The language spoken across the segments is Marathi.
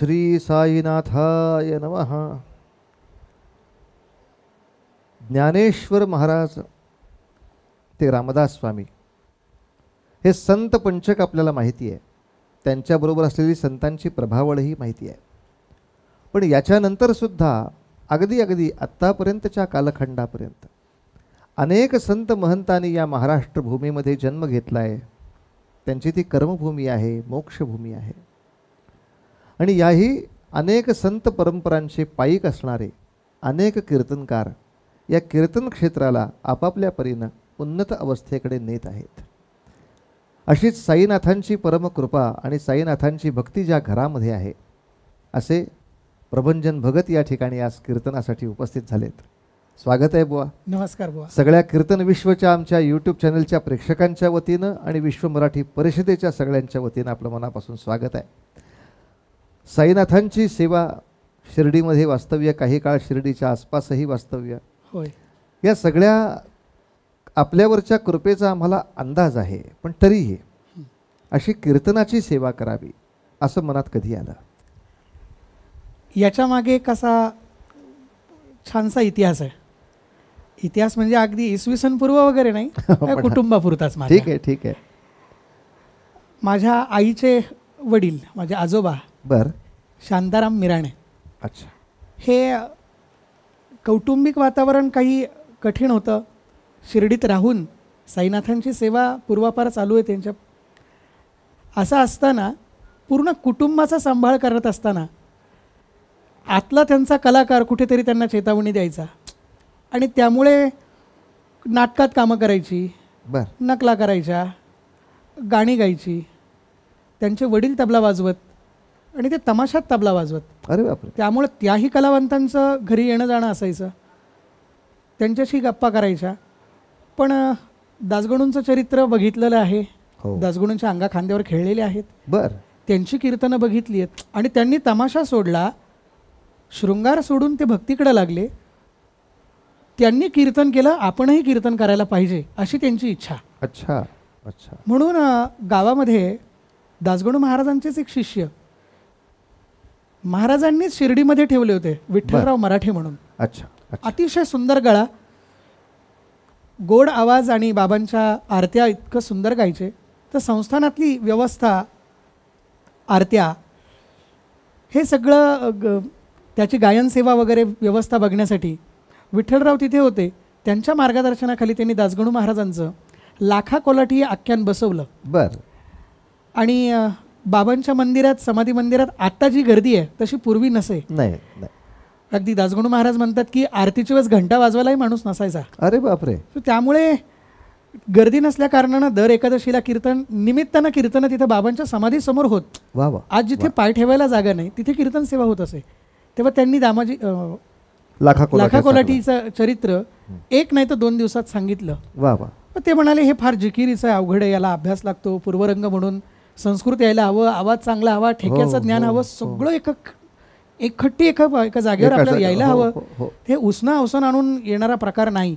श्री साईनाथाय नमः. ज्ञानेश्वर महाराज ते रामदास स्वामी हे संत पंचक आपल्याला माहिती आहे. त्यांच्याबरोबर असलेली संतांची प्रभावळही माहिती आहे. पण याच्यानंतरसुद्धा अगदी अगदी आत्तापर्यंतच्या कालखंडापर्यंत अनेक संत महंतांनी या महाराष्ट्र भूमीमध्ये जन्म घेतला आहे त्यांची ती कर्मभूमी आहे मोक्षभूमी आहे. आणि याही अनेक संत परंपरांचे पायीक असणारे अनेक कीर्तनकार या कीर्तन क्षेत्राला आपापल्या परीनं उन्नत अवस्थेकडे नेत आहेत. अशीच साईनाथांची परमकृपा आणि साईनाथांची भक्ती ज्या घरामध्ये आहे असे प्रभंजन भगत या ठिकाणी आज कीर्तनासाठी उपस्थित झालेत. स्वागत आहे बुवा. नमस्कार बुवा. सगळ्या कीर्तन विश्वच्या आमच्या यूट्यूब चॅनलच्या प्रेक्षकांच्या वतीनं आणि विश्व मराठी परिषदेच्या सगळ्यांच्या वतीनं आपलं मनापासून स्वागत आहे. साईनाथांची सेवा शिर्डीमध्ये वास्तव्य काही काळ शिर्डीच्या आसपासही वास्तव्य. होय. या सगळ्या आपल्यावरच्या कृपेचा आम्हाला अंदाज आहे पण तरीही अशी कीर्तनाची सेवा करावी असं मनात कधी आलं? याच्या मागे कसा छानसा इतिहास आहे. इतिहास म्हणजे अगदी इसवी सन पूर्व वगैरे नाही कुटुंबापुरताच माझ्या. ठीक आहे ठीक आहे. माझ्या आईचे वडील माझे आजोबा बर. शांताराम मिराणे. अच्छा. हे कौटुंबिक वातावरण काही कठीण होतं. शिर्डीत राहून साईनाथांची सेवा पूर्वापार चालू आहे त्यांच्या. असं असताना पूर्ण कुटुंबाचा सांभाळ करत असताना आतला त्यांचा कलाकार कुठेतरी त्यांना चेतावणी द्यायचा. आणि त्यामुळे नाटकात कामं करायची बर. नकला करायच्या गाणी गायची त्यांचे वडील तबला वाजवत आणि ते तमाशात तबला वाजवत. अरे बापरे. त्यामुळे त्याही कलावंतांचं घरी येणं जाणं असायचं. त्यांच्याशी गप्पा करायच्या. पण दासगणूंचं चरित्र बघितलेलं आहे. हो. दासगणूंच्या अंगा खांद्यावर खेळलेले आहेत. बर. त्यांची कीर्तनं बघितली आहेत. आणि त्यांनी तमाशा सोडला. शृंगार सोडून ते भक्तीकडे लागले. त्यांनी कीर्तन केलं. आपणही कीर्तन करायला पाहिजे अशी त्यांची इच्छा. अच्छा. अच्छा. म्हणून गावामध्ये दासगणू महाराजांचेच एक शिष्य महाराजांनीच शिर्डीमध्ये ठेवले होते. विठ्ठलराव मराठे म्हणून. अच्छा अतिशय सुंदर गळा. गोड आवाज आणि बाबांच्या आरत्या इतकं सुंदर गायचे. तर संस्थानातली व्यवस्था आरत्या हे सगळं ग त्याची गायनसेवा वगैरे व्यवस्था बघण्यासाठी विठ्ठलराव तिथे होते. त्यांच्या मार्गदर्शनाखाली त्यांनी दासगणू महाराजांचं लाखा कोलाटी हे आख्यान बसवलं. बर. आणि बाबांच्या मंदिरात समाधी मंदिरात आत्ता जी गर्दी आहे तशी पूर्वी नसे. नाही नाही. अगदी दासगणू महाराज म्हणतात की आरतीच्या वेळेस घंटा वाजवायलाही माणूस नसायचा. अरे बापरे. त्यामुळे गर्दी नसल्या कारणानं दर एकादशीला कीर्तन निमित्तानं कीर्तनं तिथे बाबांच्या समाधीसमोर होत. वा वा. आज जिथे पाय ठेवायला जागा नाही तिथे कीर्तन सेवा होत असे. तेव्हा त्यांनी दामाजी लाखा लाखा कोलाटीचं चरित्र एक नाही तर दोन दिवसात सांगितलं. वा वा. ते म्हणाले हे फार जिकिरीचं अवघड आहे याला अभ्यास लागतो पूर्वरंग म्हणून संस्कृत यायला हवं आवाज चांगला हवा ठेक्याचं हो, ज्ञान हो, हवं हो. सगळं एक एकखट्टी एका एका जागेवर आपल्याला यायला हवं. हो, उसना अवसन आणून येणारा प्रकार नाही.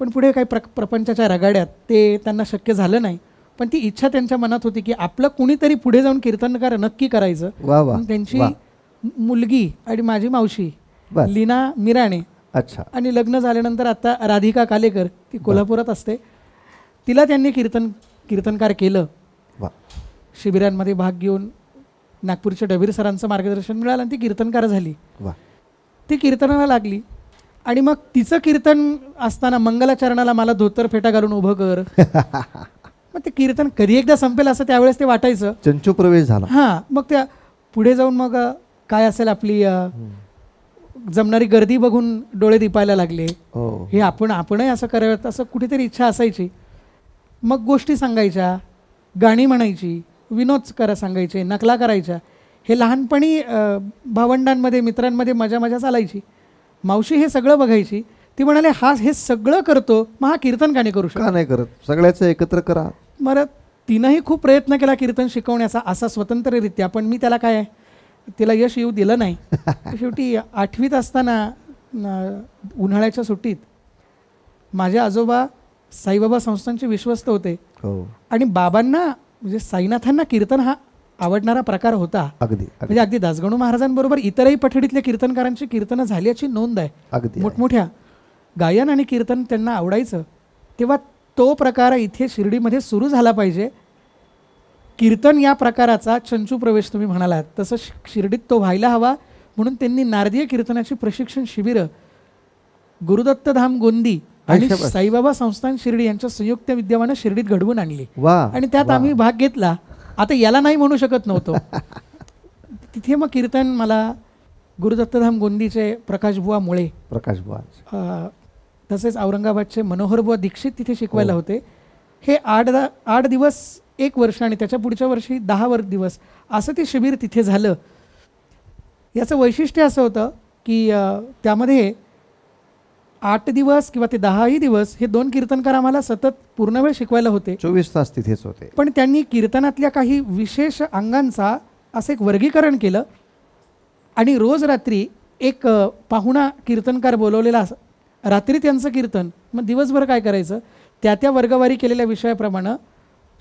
पण पुढे काही प्र प्रपंचाच्या रगाड्यात ते त्यांना शक्य झालं नाही. पण ती इच्छा त्यांच्या मनात होती की आपलं कुणीतरी पुढे जाऊन कीर्तनकार नक्की करायचं. त्यांची. मुलगी आणि माझी मावशी लीना मिराणे अच्छा. आणि लग्न झाल्यानंतर आता राधिका कालेकर ती कोल्हापुरात असते. तिला त्यांनी कीर्तन कीर्तनकार केलं. शिबिरांमध्ये भाग घेऊन नागपूरच्या डबीर सरांचं मार्गदर्शन मिळालं आणि ती कीर्तनकार झाली. वा. ती कीर्तनाला लागली. आणि मग तिचं कीर्तन असताना मंगलाचरणाला मला धोतर फेटा घालून उभं कर. मग ते कीर्तन कधी एकदा संपेल असं त्यावेळेस ते वाटायचं. चंचू प्रवेश झाला. हां मग त्या पुढे जाऊन मग काय असेल आपली जमणारी गर्दी बघून डोळे दिपायला लागले. हो. हे आपण आपणही असं करावं असं कुठेतरी इच्छा असायची. मग गोष्टी सांगायच्या गाणी म्हणायची. विनोद करा सांगायचे नकला करायच्या. हे लहानपणी भावंडांमध्ये मित्रांमध्ये मजा मजा चालायची. मावशी हे सगळं बघायची. ती म्हणाले हा हे सगळं करतो मग हा कीर्तन का नाही करू शकत? का नाही करत? सगळ्याचं एकत्र करा. बरं तिनंही खूप प्रयत्न केला कीर्तन शिकवण्याचा असा स्वतंत्ररित्या पण मी त्याला काय तिला यश येऊ दिलं नाही. शेवटी आठवीत असताना उन्हाळ्याच्या सुट्टीत माझे आजोबा साईबाबा संस्थांचे विश्वस्त होते. हो. आणि बाबांना म्हणजे साईनाथांना कीर्तन हा आवडणारा प्रकार होता. अगदी अगदी. म्हणजे अगदी दासगणू महाराजांबरोबर इतरही पठडीतल्या कीर्तनकारांची कीर्तनं झाल्याची नोंद आहे. अगदी. मोठमोठ्या गायन आणि कीर्तन त्यांना आवडायचं. तेव्हा तो प्रकार इथे शिर्डीमध्ये सुरू झाला पाहिजे. कीर्तन या प्रकाराचा चंचू प्रवेश तुम्ही म्हणालात. तसं शिर्डीत तो व्हायला हवा. म्हणून त्यांनी नारदीय कीर्तनाची प्रशिक्षण शिबिरं. गुरुदत्त धाम गोंदी आणि. साईबाबा संस्थान शिर्डी यांच्या संयुक्त विद्यमानं शिर्डीत घडवून आणली आणि त्यात. आम्ही भाग घेतला आता याला नाही म्हणू शकत नव्हतो तिथे मग कीर्तन मला गुरुदत्तधाम गोंदीचे प्रकाशबुवा मुळे प्रकाश बुवा अ, तसेच औरंगाबादचे मनोहरबुवा दीक्षित तिथे शिकवायला हो. होते हे आठ दा आठ दिवस एक वर्ष आणि त्याच्या पुढच्या वर्षी दहा वर दिवस असं ते शिबिर तिथे झालं याचं वैशिष्ट्य असं होतं की त्यामध्ये आठ दिवस किंवा ते दहाही दिवस हे दोन कीर्तनकार आम्हाला सतत पूर्ण वेळ शिकवायला होते. चोवीस तास तिथेच होते. पण त्यांनी कीर्तनातल्या काही विशेष अंगांचा असं एक वर्गीकरण केलं आणि रोज रात्री एक पाहुणा कीर्तनकार बोलवलेला अस रात्री त्यांचं कीर्तन मग दिवसभर काय करायचं? त्या त्या वर्गवारी केलेल्या विषयाप्रमाणे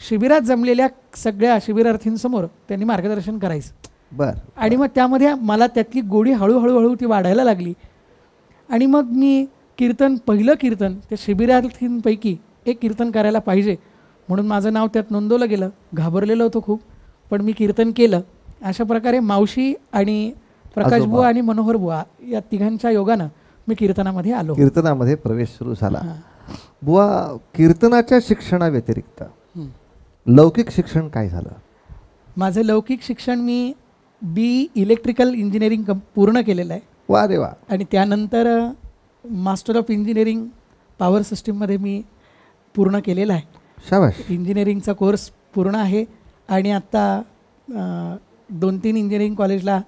शिबिरात जमलेल्या सगळ्या शिबिरार्थींसमोर त्यांनी मार्गदर्शन करायचं. बर आणि मग त्यामध्ये मला त्यातली गोडी हळूहळू हळू ती वाढायला लागली. आणि मग मी कीर्तन पहिलं कीर्तन त्या शिबिरार्थींपैकी एक कीर्तन करायला पाहिजे. म्हणून माझं नाव त्यात नोंदवलं गेलं. घाबरलेलो होतो खूप पण मी कीर्तन केलं. अशा प्रकारे मावशी आणि प्रकाश. बुवा आणि मनोहर बुवा या तिघांच्या योगानं मी कीर्तनामध्ये आलो. कीर्तनामध्ये प्रवेश सुरू झाला. बुवा कीर्तनाच्या शिक्षणाव्यतिरिक्त. लौकिक शिक्षण काय झालं? माझं लौकिक शिक्षण मी बी इलेक्ट्रिकल इंजिनिअरिंग पूर्ण केलेलं आहे. वा रे वा आणि त्यानंतर मास्टर ऑफ इंजिनिअरिंग पॉवर सिस्टीममध्ये मी पूर्ण केलेला आहे. शाबाश इंजिनिअरिंगचा कोर्स पूर्ण आहे आणि आत्ता दोन तीन इंजिनिअरिंग कॉलेजला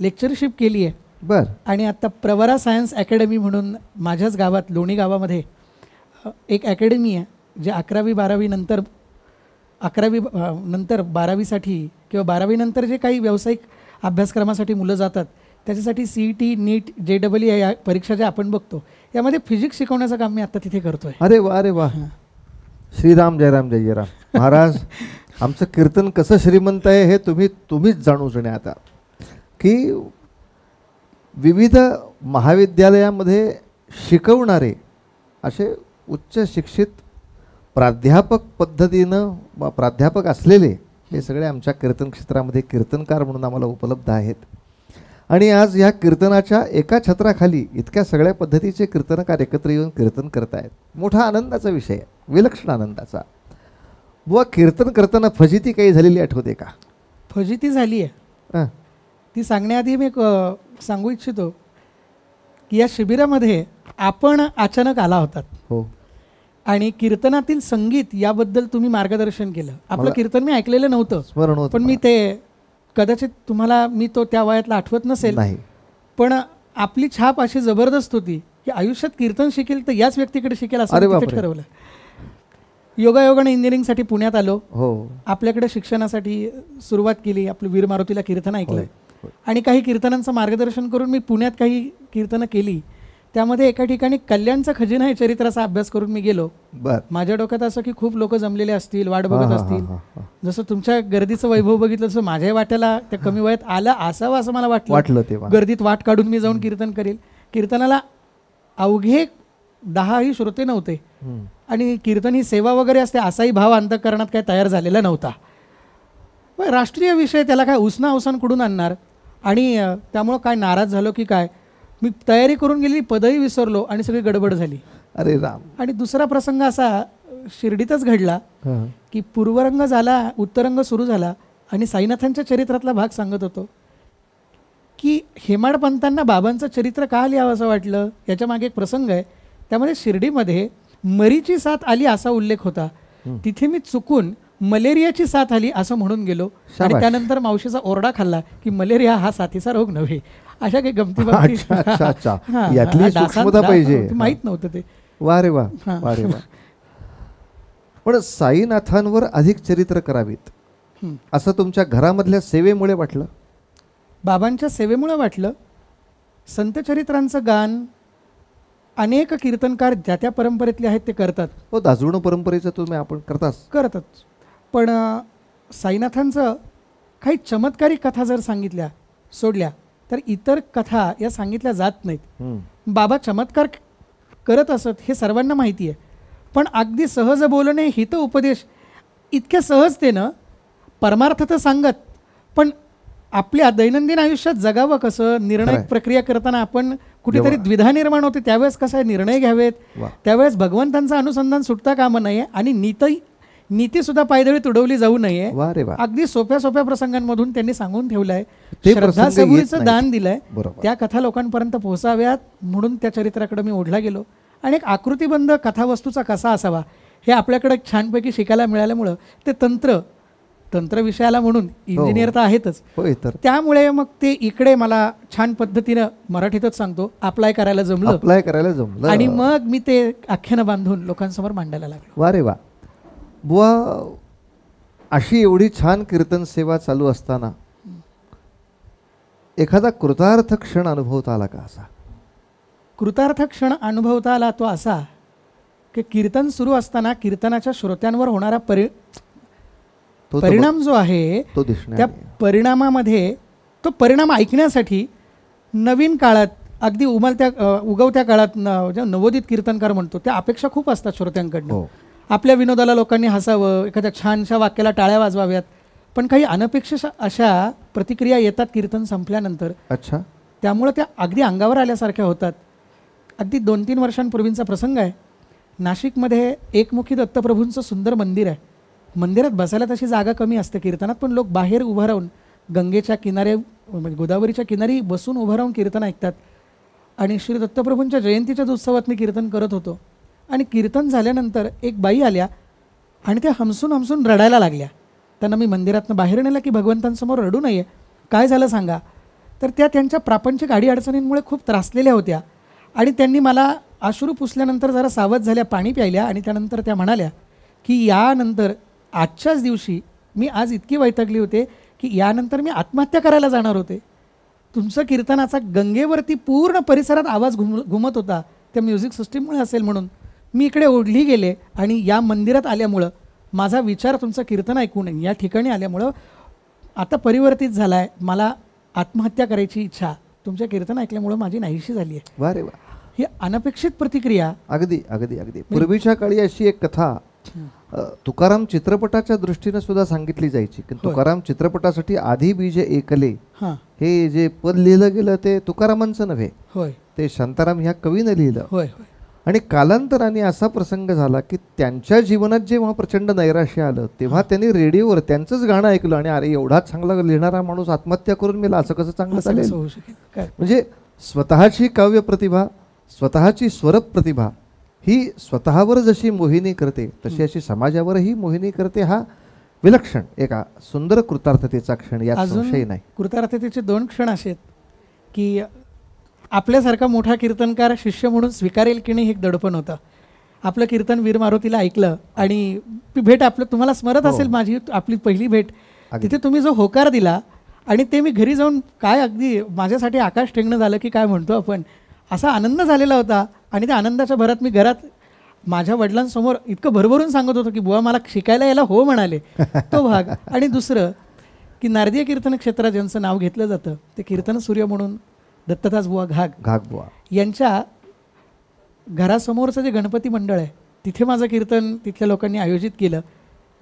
लेक्चरशिप केली आहे. बर. आणि आत्ता प्रवरा सायन्स अकॅडमी म्हणून माझ्याच गावात लोणी गावामध्ये एक अकॅडमी आहे जे अकरावी बारावी नंतर अकरावी नंतर बारावीसाठी किंवा बारावीनंतर जे काही व्यावसायिक अभ्यासक्रमासाठी मुलं जातात त्याच्यासाठी सी ई टी नीट जे डबल ई या परीक्षा ज्या आपण बघतो यामध्ये फिजिक्स शिकवण्याचं काम मी आत्ता तिथे करतो आहे अरे वा अरे वा. श्रीराम जयराम जय जयराम महाराज आमचं कीर्तन कसं श्रीमंत आहे हे तुम्ही तुम्हीच जाणू जणे आता. की विविध महाविद्यालयामध्ये शिकवणारे असे उच्च शिक्षित प्राध्यापक पद्धतीनं प्राध्यापक असलेले हे सगळे आमच्या कीर्तन क्षेत्रामध्ये कीर्तनकार म्हणून आम्हाला उपलब्ध आहेत. आणि आज ह्या कीर्तनाच्या एका छत्राखाली इतक्या सगळ्या पद्धतीचे कीर्तनकार एकत्र येऊन कीर्तन करत आहेत मोठा आनंदाचा विषय आहे. विलक्षण आनंदाचा. बुवा कीर्तन करताना फजिती काही झालेली आठवते का? फजिती झाली आहे. हं, ती सांगण्याआधी मी सांगू इच्छितो की या शिबिरामध्ये आपण अचानक आला होतात. हो. आणि कीर्तनातील संगीत याबद्दल तुम्ही मार्गदर्शन केलं. आपलं कीर्तन मी ऐकलेलं नव्हतं. पण मी ते कदाचित तुम्हाला मी तो त्या वयातला आठवत नसेल नाही. पण आपली छाप अशी जबरदस्त होती की आयुष्यात कीर्तन शिकेल तर याच व्यक्तीकडे शिकेल असं. ठरवलं. योगायोगाने इंजिनिअरिंगसाठी पुण्यात आलो. हो. आपल्याकडे शिक्षणासाठी सुरुवात केली आपलं वीर मारुतीला कीर्तन ऐकलं. आणि काही कीर्तनांचं मार्गदर्शन करून मी पुण्यात काही कीर्तनं केली. त्यामध्ये एका ठिकाणी कल्याणचा खजिना हे चरित्राचा अभ्यास करून मी गेलो. माझ्या डोक्यात असं की खूप लोक जमलेले असतील वाट बघत असतील. जसं तुमच्या गर्दीचं वैभव बघितलं तसं माझ्या वाट्याला त्या कमी वयात आलं असावं असं मला वाटलं. वाटलं तेव्हा. गर्दीत वाट काढून मी जाऊन कीर्तन करेल. कीर्तनाला अवघे दहाही श्रोते नव्हते. आणि कीर्तन ही सेवा वगैरे असते असाही भाव अंतकरणात काय तयार झालेला नव्हता. राष्ट्रीय विषय त्याला काय उसना कुठून आणणार? आणि त्यामुळं काय नाराज झालो की काय? मी तयारी करून गेली पदही विसरलो आणि सगळी गडबड झाली. अरे राम. आणि दुसरा प्रसंग असा शिर्डीतच घडला. की पूर्वरंग झाला उत्तरंग सुरू झाला आणि साईनाथांच्या चरित्रातला भाग सांगत होतो. की हेमाडपंतांना बाबांचं चरित्र का लिहावं असं वाटलं? याच्या मागे एक प्रसंग आहे. त्यामध्ये शिर्डीमध्ये मरीची साथ आली असा उल्लेख होता. तिथे मी चुकून मलेरियाची साथ आली असं म्हणून गेलो. आणि. त्यानंतर मावशीचा ओरडा खाल्ला की मलेरिया हा साथीचा रोग नव्हे. अशा काही गमती बमती- अच्छा, अच्छा, अच्छा. यातली सूक्ष्मता पाहिजे. माहीत नव्हतं ते. वा रे वा. वा रे वा. पण साईनाथांवर अधिक चरित्र करावीत. असं तुमच्या घरामधल्या सेवेमुळे वाटलं? बाबांच्या सेवेमुळे वाटलं. संतचरित्रांचं गान अनेक कीर्तनकार ज्या त्या परंपरेतले आहेत ते करतात. हो दासगुण परंपरेचं तुम्ही आपण करताच करतच. पण साईनाथांचं काही चमत्कारी कथा जर सांगितल्या सोडल्या तर इतर कथा या सांगितल्या जात नाहीत. बाबा चमत्कार करत असत हे सर्वांना माहिती आहे. पण अगदी सहज बोलणे हित उपदेश इतक्या सहजतेनं परमार्थ तर सांगत पण आपल्या दैनंदिन आयुष्यात जगावं कसं? निर्णय. प्रक्रिया करताना आपण कुठेतरी द्विधा निर्माण होते. त्यावेळेस कसं आहे निर्णय घ्यावेत? त्यावेळेस भगवंतांचं अनुसंधान सुटता कामा नये आणि नीती नीतीसुद्धा पायदळी तुडवली जाऊ नये. अगदी सोप्या सोप्या प्रसंगांमधून त्यांनी सांगून ठेवलंय. ते श्रद्धा प्रसंग येत सबुरीचं नाहीत. दान दिलंय. त्या कथा लोकांपर्यंत पोहोचाव्यात म्हणून त्या चरित्राकडे मी ओढला गेलो. आणि एक आकृतिबंध कथावस्तूचा कसा असावा हे आपल्याकडे छानपैकी शिकायला मिळाल्यामुळं ते तंत्र तंत्र विषयाला म्हणून इंजिनियर तर आहेतच. त्यामुळे मग ते इकडे मला छान पद्धतीनं मराठीतच सांगतो. अप्लाय करायला जमलं. अप्लाय करायला जमलं. आणि मग मी ते आख्यानं बांधून लोकांसमोर मांडायला लागलो. वा रे वा. बुवा अशी एवढी छान कीर्तन सेवा चालू असताना एखादा कृतार्थ क्षण अनुभवता आला का असा? कृतार्थ क्षण अनुभवता आला तो असा की कीर्तन सुरू असताना कीर्तनाच्या श्रोत्यांवर होणारा परि तो परिणाम जो आहे तो त्या परिणामामध्ये तो परिणाम ऐकण्यासाठी नवीन काळात अगदी उमलत्या उगवत्या काळात नवोदित कीर्तनकार म्हणतो त्या अपेक्षा खूप असतात श्रोत्यांकडनं. हो. आपल्या विनोदाला लोकांनी हसावं एखाद्या छानशा वाक्याला टाळ्या वाजवाव्यात. पण काही अनपेक्षित अशा प्रतिक्रिया येतात कीर्तन संपल्यानंतर. अच्छा. त्यामुळं त्या अगदी अंगावर आल्यासारख्या होतात. अगदी दोन तीन वर्षांपूर्वींचा प्रसंग आहे. नाशिकमध्ये एकमुखी दत्तप्रभूंचं सुंदर मंदिर आहे. मंदिरात बसायला तशी जागा कमी असते कीर्तनात पण लोक बाहेर उभं राहून गंगेच्या किनारे म्हणजे गोदावरीच्या किनारी बसून उभं राहून कीर्तन ऐकतात. आणि श्री दत्तप्रभूंच्या जयंतीच्याच उत्सवात मी कीर्तन करत होतो. आणि कीर्तन झाल्यानंतर एक बाई आल्या आणि त्या हमसून हमसून रडायला लागल्या. त्यांना मी मंदिरातनं बाहेर नेलं की भगवंतांसमोर रडू नये. काय झालं सांगा? तर त्या त्यांच्या प्रापंचिक अडीअडचणींमुळे खूप त्रासलेल्या होत्या. आणि त्यांनी मला आश्रू पुसल्यानंतर जरा सावध झाल्या पाणी प्यायल्या आणि त्यानंतर त्या म्हणाल्या की यानंतर आजच्याच दिवशी मी आज इतकी वैतागली होते की यानंतर मी आत्महत्या करायला जाणार होते. तुमचं कीर्तनाचा गंगेवरती पूर्ण परिसरात आवाज घुम घुमत होता. त्या म्युझिक सिस्टीममुळे असेल म्हणून. मी इकडे ओढली गेले आणि या मंदिरात आल्यामुळं माझा विचार तुमचं कीर्तन ऐकून या ठिकाणी आल्यामुळं आता परिवर्तित झाला आहे मला आत्महत्या करायची इच्छा. तुमच्या कीर्तन ऐकल्यामुळं माझी नाहीशी झाली आहे. वा रे वा ही अनपेक्षित प्रतिक्रिया अगदी अगदी अगदी. पूर्वीच्या काळी अशी एक कथा तुकाराम चित्रपटाच्या दृष्टीने सुद्धा सांगितली जायची. की. तुकाराम चित्रपटासाठी आधी बीजे एकले हां. हे जे पद लिहिलं गेलं ते तुकारामांचं नव्हे. होय. ते शांताराम ह्या कवीनं लिहिलं. होय होय. आणि कालांतराने असा प्रसंग झाला की त्यांच्या जीवनात जेव्हा प्रचंड नैराश्य आलं तेव्हा त्यांनी रेडिओवर त्यांचंच गाणं ऐकलं आणि अरे एवढा चांगला लिहिणारा माणूस आत्महत्या करून मेला असं कसं चांगलं चालेल? म्हणजे स्वतःची काव्य प्रतिभा स्वतःची स्वरप प्रतिभा ही स्वतःवर जशी मोहिनी करते तशी अशी समाजावरही मोहिनी करते हा विलक्षण एका सुंदर कृतार्थतेचा क्षण अजून संशय नाही. कृतार्थतेचे दोन क्षण असे आहेत की आपल्यासारखा मोठा कीर्तनकार शिष्य म्हणून स्वीकारेल की नाही हे एक दडपण होतं. आपलं कीर्तन वीर मारुतीला ऐकलं आणि ती भेट आपलं तुम्हाला स्मरत हो. असेल माझी आपली पहिली भेट. तिथे तुम्ही जो होकार दिला आणि ते मी घरी जाऊन काय अगदी माझ्यासाठी आकाश ठेंगणं झालं की काय म्हणतो आपण असा आनंद झालेला होता. आणि त्या आनंदाच्या भरात मी घरात माझ्या वडिलांसमोर इतकं भरभरून सांगत होतो की बुवा मला शिकायला यायला हो म्हणाले. तो भाग. आणि दुसरं की नारदीय कीर्तन क्षेत्रात ज्यांचं नाव घेतलं जातं ते कीर्तन सूर्य म्हणून दत्तदास बुवा घाग. घाग बुवा. यांच्या घरासमोरचं जे गणपती मंडळ आहे तिथे माझं कीर्तन तिथल्या लोकांनी आयोजित केलं.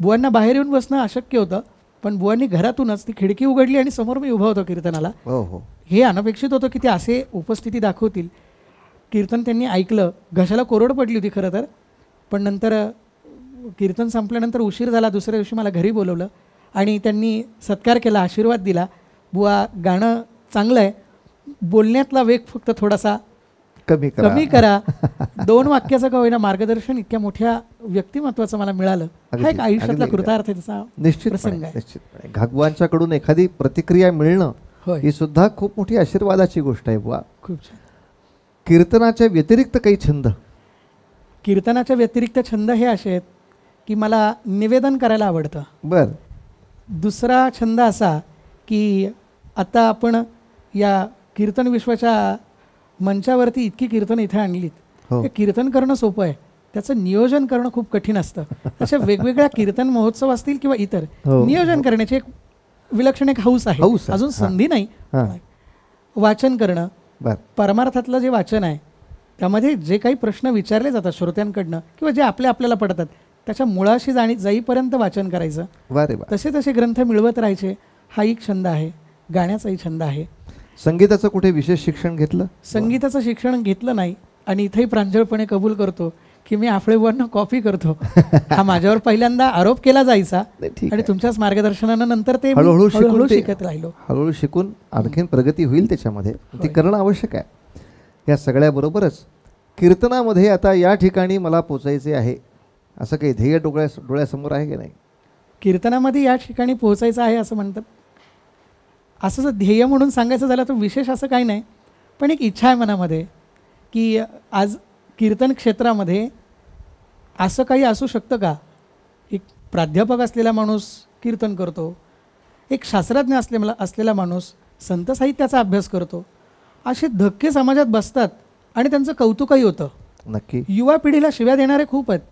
बुवांना बाहेर येऊन बसणं अशक्य होतं पण बुवांनी घरातूनच ती खिडकी उघडली आणि समोर मी उभा होतो कीर्तनाला. हो हो. हे अनपेक्षित होतं की ते असे उपस्थिती दाखवतील. कीर्तन त्यांनी ऐकलं. घशाला कोरड पडली होती खरं तर पण नंतर कीर्तन संपल्यानंतर उशीर झाला दुसऱ्या दिवशी मला घरी बोलवलं आणि त्यांनी सत्कार केला आशीर्वाद दिला. बुवा गाणं चांगलं आहे बोलण्यातला वेग फक्त थोडासा कमी करा. कमी करा. दोन वाक्याचं का होईना मार्गदर्शन इतक्या मोठ्या व्यक्तिमत्वाचं मला मिळालं. हा एक आयुष्यातला अगदी. कृतार्थतेचा निश्चितपणे प्रसंग आहे. निश्चितपणे. भगवानच्याकडून एखादी प्रतिक्रिया मिळणं ही सुद्धा खूप मोठी आशीर्वादाची गोष्ट आहे बुवा. खूप छान. कीर्तनाच्या व्यतिरिक्त काही छंद? कीर्तनाच्या व्यतिरिक्त छंद हे असे आहेत की मला निवेदन करायला आवडतं. बर. दुसरा छंद असा की आता आपण या कीर्तन विश्वाच्या मंचावरती इतकी कीर्तन इथे आणलीत. हो. कीर्तन करणं सोपं आहे. त्याचं नियोजन करणं खूप कठीण असतं. अशा वेगवेगळ्या कीर्तन महोत्सव असतील किंवा इतर हो. नियोजन करण्याची एक विलक्षण एक हौस आहे. अजून. संधी नाही. वाचन करणं परमार्थातलं जे वाचन आहे त्यामध्ये जे काही प्रश्न विचारले जातात श्रोत्यांकडनं किंवा जे आपल्या आपल्याला पडतात त्याच्या मुळाशी जाणी जाईपर्यंत वाचन करायचं. तसे तसे ग्रंथ मिळवत राहायचे. हा एक छंद आहे. गाण्याचाही छंद आहे. संगीताचं कुठे विशेष शिक्षण घेतलं? संगीताचं शिक्षण घेतलं नाही. आणि इथेही प्रांजळपणे कबूल करतो की मी आफळेबुवांना कॉपी करतो. हा माझ्यावर पहिल्यांदा आरोप केला जायचा. आणि. तुमच्याच मार्गदर्शनानं नंतर ते हळूहळू शिकून हळूहळू शिकत राहिलो. हळूहळू शिकून आणखीन प्रगती होईल त्याच्यामध्ये. ती. करणं आवश्यक आहे. या सगळ्याबरोबरच कीर्तनामध्ये आता या ठिकाणी मला पोचायचे आहे. असं काही ध्येय डोळ्या डोळ्यासमोर आहे की नाही? कीर्तनामध्ये या ठिकाणी पोहोचायचं आहे असं म्हणतात. असं जर ध्येय म्हणून सांगायचं झालं तर विशेष असं काही नाही. पण एक इच्छा आहे मनामध्ये की आज कीर्तन क्षेत्रामध्ये असं काही असू शकतं का? एक प्राध्यापक असलेला माणूस कीर्तन करतो. एक शास्त्रज्ञ असलेला असलेला माणूस संत साहित्याचा अभ्यास करतो. असे धक्के समाजात बसतात आणि त्यांचं कौतुकही होतं. नक्की. युवा पिढीला शिव्या देणारे खूप आहेत.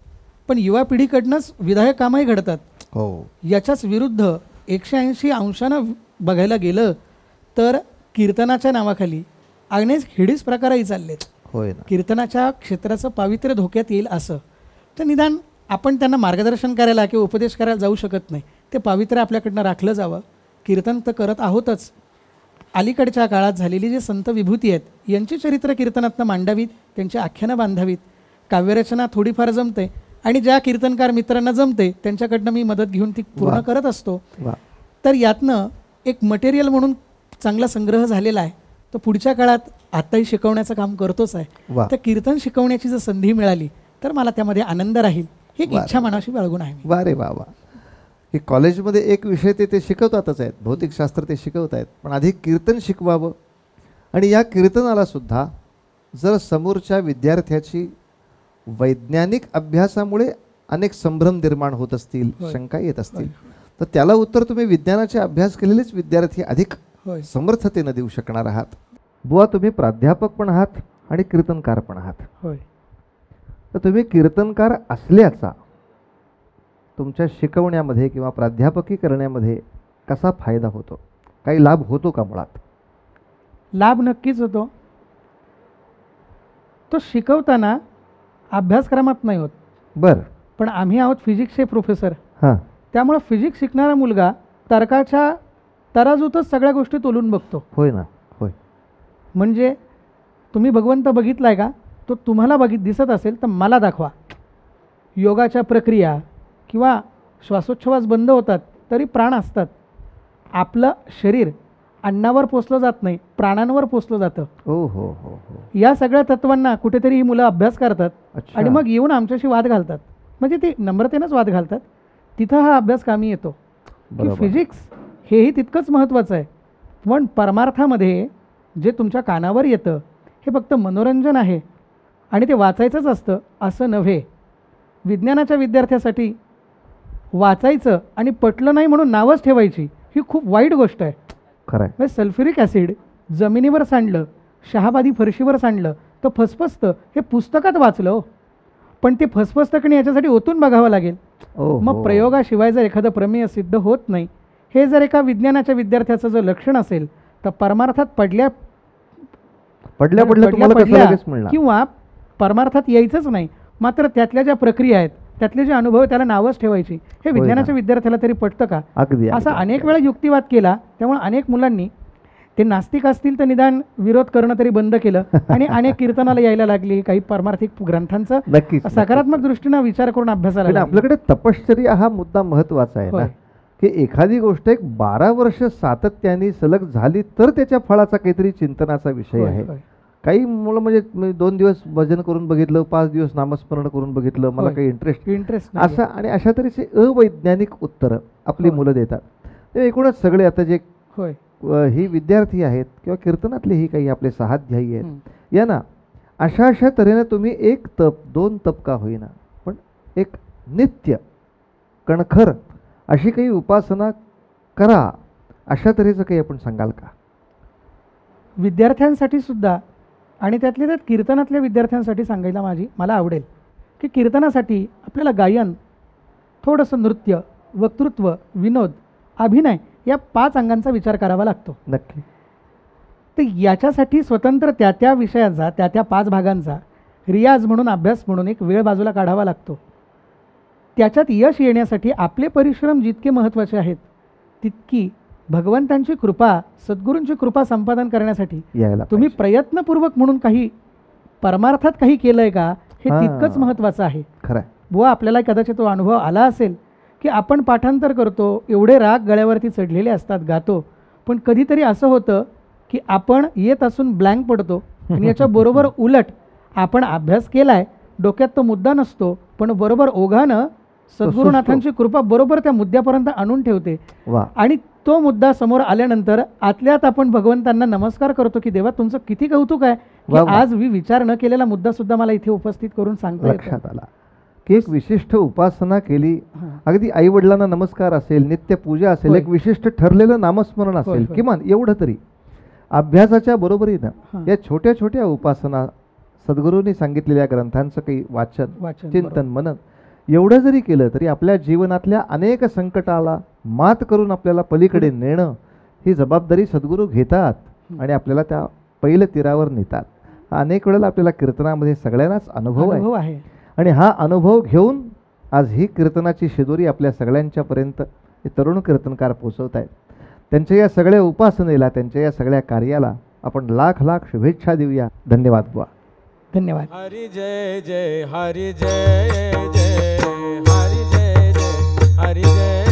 पण युवा पिढीकडनंच विधायक कामही घडतात. हो. याच्याच विरुद्ध एकशे ऐंशी अंशानं बघायला गेलं तर कीर्तनाच्या नावाखाली अगणेच हिडीस प्रकारही चाललेत. होय कीर्तनाच्या क्षेत्राचं पावित्र्य धोक्यात येईल असं. तर निदान आपण त्यांना मार्गदर्शन करायला किंवा उपदेश करायला जाऊ शकत नाही. ते पावित्र्य आपल्याकडनं राखलं जावं. कीर्तन तर करत आहोतच. अलीकडच्या काळात झालेली जी संत विभूती आहेत यांची चरित्र कीर्तनातनं मांडावीत त्यांची आख्यानं बांधावीत. काव्यरचना थोडीफार जमते आणि ज्या कीर्तनकार मित्रांना जमते त्यांच्याकडनं मी मदत घेऊन ती पूर्ण. करत असतो. तर यातनं एक मटेरियल म्हणून चांगला संग्रह झालेला आहे. तो पुढच्या काळात आत्ताही शिकवण्याचं काम करतोच आहे. तर कीर्तन शिकवण्याची जर संधी मिळाली तर मला त्यामध्ये आनंद राहील. ही. इच्छा मनाशी बाळगून आहे वा रे वा वा. की कॉलेजमध्ये एक विषय ते ते शिकवतातच आहेत. भौतिकशास्त्र ते शिकवत आहेत पण आधी कीर्तन शिकवावं. आणि या कीर्तनाला सुद्धा जर समोरच्या विद्यार्थ्याची वैज्ञानिक अभ्यासामुळे अनेक संभ्रम निर्माण होत असतील. शंका येत असतील तर त्याला उत्तर तुम्ही विज्ञानाचे अभ्यास केलेलेच विद्यार्थी अधिक समर्थतेनं देऊ शकणार आहात. बुवा तुम्ही प्राध्यापक पण आहात आणि कीर्तनकार पण आहात. होय. तर तुम्ही कीर्तनकार असल्याचा तुमच्या शिकवण्यामध्ये किंवा प्राध्यापकी करण्यामध्ये कसा फायदा होतो? काही लाभ होतो का मुळात? लाभ नक्कीच होतो. तो शिकवताना अभ्यासक्रमात नाही होत. बरं. पण आम्ही आहोत फिजिक्सचे प्रोफेसर. हां. त्यामुळं फिजिक्स शिकणारा मुलगा तर्काच्या तराजूतच सगळ्या गोष्टी तोलून बघतो. होय ना होय. म्हणजे तुम्ही भगवंत बघितलाय का? तो तुम्हाला बघित दिसत असेल तर मला दाखवा. योगाच्या प्रक्रिया किंवा श्वासोच्छवास बंद होतात तरी प्राण असतात. आपलं शरीर अन्नावर पोचलं जात नाही प्राणांवर पोचलं जातं. ओ हो हो हो. या सगळ्या तत्वांना कुठेतरी ही मुलं अभ्यास करतात अच्छा. आणि मग येऊन आमच्याशी वाद घालतात. म्हणजे ते नम्रतेनंच वाद घालतात. तिथं हा अभ्यास कामी येतो. की फिजिक्स हेही तितकंच महत्त्वाचं आहे. पण परमार्थामध्ये जे तुमच्या कानावर येतं हे फक्त मनोरंजन आहे. आणि ते वाचायचंच असतं असं नव्हे. विज्ञानाच्या विद्यार्थ्यासाठी वाचायचं आणि पटलं नाही म्हणून नावच ठेवायची ही खूप वाईट गोष्ट आहे. खरं आहे म्हणजे सल्फ्युरिक ॲसिड जमिनीवर सांडलं शहाबादी फरशीवर सांडलं तर फसफसतं हे पुस्तकात वाचलं हो. पण ते फसफसतं की याच्यासाठी ओतून बघावं लागेल. मग. प्रयोगाशिवाय जर एखादं प्रमेय सिद्ध होत नाही हे जर एका विज्ञानाच्या विद्यार्थ्याचं जर लक्षण असेल तर परमार्थात पडल्या पडल्या पडल्या किंवा परमार्थात यायचंच नाही मात्र त्यातल्या ज्या प्रक्रिया आहेत त्यातले जे अनुभव त्याला नावच ठेवायची हे. विज्ञानाच्या विद्यार्थ्याला तरी पटतं का असा अनेक. वेळा युक्तिवाद केला त्यामुळे अनेक मुलांनी ते नास्तिक असतील तर निदान विरोध करणं तरी बंद केलं आणि अनेक कीर्तनाला यायला लागली काही परमार्थिक ग्रंथांचं नक्कीच सकारात्मक दृष्टीनं विचार करून अभ्यासाला. आपल्याकडे तपश्चर्या हा मुद्दा महत्त्वाचा आहे ना. की एखादी गोष्ट एक बारा वर्ष सातत्याने सलग झाली तर त्याच्या फळाचा काहीतरी चिंतनाचा विषय आहे. काही मुलं म्हणजे मी दोन दिवस भजन करून बघितलं पाच दिवस नामस्मरण करून बघितलं मला. काही इंटरेस्ट इंटरेस्ट असं आणि अशा तऱ्हेचे अवैज्ञानिक उत्तरं आपली. मुलं देतात ते एकूणच सगळे आता जे होय ही विद्यार्थी आहेत किंवा कीर्तनातले ही काही आपले सहाध्यायी आहेत हं. या ना अशा अशा तऱ्हेने तुम्ही एक तप दोन तप का होईना पण एक नित्य कणखर अशी काही उपासना करा अशा तऱ्हेचं काही आपण सांगाल का विद्यार्थ्यांसाठी सुद्धा आणि त्यातल्या त्यात कीर्तनातल्या विद्यार्थ्यांसाठी सांगायला माझी मला आवडेल की कीर्तनासाठी आपल्याला गायन थोडंसं नृत्य वक्तृत्व विनोद अभिनय या पाच अंगांचा विचार करावा लागतो नक्की तर याच्यासाठी स्वतंत्र त्या त्या विषयांचा त्या त्या पाच भागांचा रियाज म्हणून अभ्यास म्हणून एक वेळ बाजूला काढावा लागतो त्याच्यात यश येण्यासाठी आपले परिश्रम जितके महत्त्वाचे आहेत तितकी भगवंतांची कृपा सद्गुरूंची कृपा संपादन करण्यासाठी तुम्ही. प्रयत्नपूर्वक म्हणून काही परमार्थात काही केलं आहे का हे. तितकंच महत्त्वाचं आहे खरं. बुवा आपल्याला कदाचित तो अनुभव आला असेल की आपण पाठांतर करतो एवढे राग गळ्यावरती चढलेले असतात गातो. पण कधीतरी असं होतं की आपण येत असून ब्लँक पडतो आणि याच्या बरोबर उलट आपण अभ्यास केलाय डोक्यात तो मुद्दा नसतो पण बरोबर ओघानं सद्गुरुनाथांची कृपा बरोबर त्या मुद्द्यापर्यंत आणून ठेवते. आणि तो मुद्दा समोर आल्यानंतर आतल्यात आपण भगवंतांना नमस्कार करतो की देवा तुमचं किती कौतुक आहे. आज मी विचार न केलेला मुद्दा सुद्धा मला इथे उपस्थित करून सांगता येतो. की एक विशिष्ट उपासना केली. अगदी आई वडिलांना नमस्कार असेल नित्य पूजा असेल. एक विशिष्ट ठरलेलं नामस्मरण असेल. किमान एवढं तरी अभ्यासाच्या बरोबरीनं. या छोट्या छोट्या उपासना सद्गुरूंनी सांगितलेल्या ग्रंथांचं काही वाचन चिंतन मनन एवढं जरी केलं तरी आपल्या जीवनातल्या अनेक संकटाला मात करून आपल्याला पलीकडे नेणं ही जबाबदारी सद्गुरू घेतात. आणि आपल्याला त्या पहिल्या तीरावर नेतात अनेक वेळेला आपल्याला कीर्तनामध्ये सगळ्यांनाच अनुभव आहे आणि हा अनुभव घेऊन आज ही कीर्तनाची शिदोरी आपल्या सगळ्यांच्यापर्यंत हे तरुण कीर्तनकार पोचवत आहेत त्यांच्या या सगळ्या उपासनेला त्यांच्या या सगळ्या कार्याला आपण लाख लाख शुभेच्छा देऊया. धन्यवाद बुवा. धन्यवाद. हरि जय जय हरि जय जय हरि जय जय हरि जय